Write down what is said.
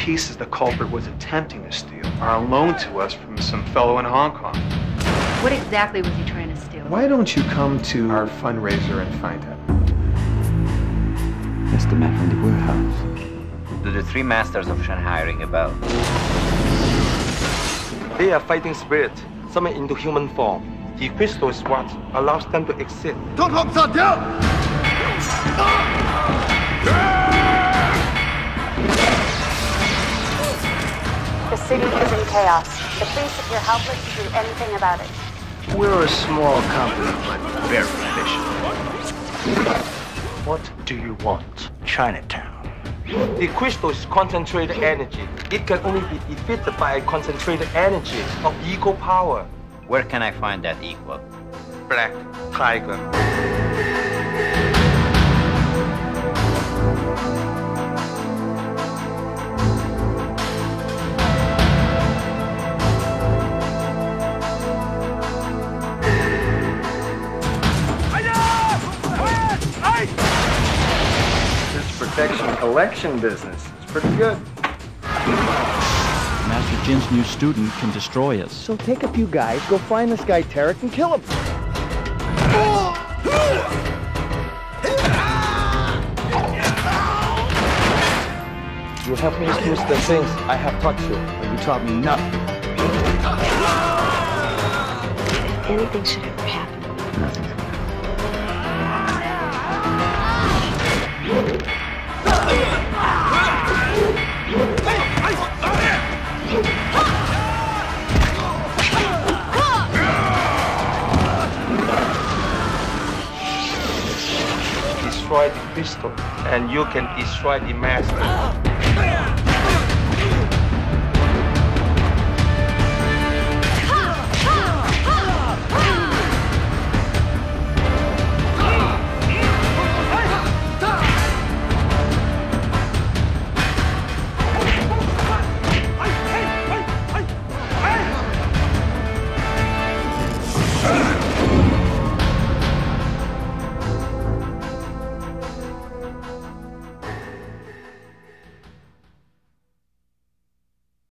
pieces the culprit was attempting to steal are on loan to us from some fellow in Hong Kong. What exactly was he trying to steal? Why don't you come to our fundraiser and find out? That's the man from the warehouse. Do the three masters of Shanghai ring a bell? They are fighting spirits, summoned into human form. The crystal is what allows them to exist. City is in chaos. The police appear helpless to do anything about it. We're a small company, but very efficient. What do you want? Chinatown. The crystal is concentrated energy. It can only be defeated by a concentrated energy of equal power. Where can I find that equal? Black Tiger. This protection collection business It's pretty good. Master Jin's new student can destroy us. So take a few guys, go find this guy Tarek and kill him. You help me use the things I have taught you, but you taught me nothing. Anything should ever happen, Nothing's Destroy the crystal, and you can destroy the master. Oh.